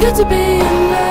good to be in love.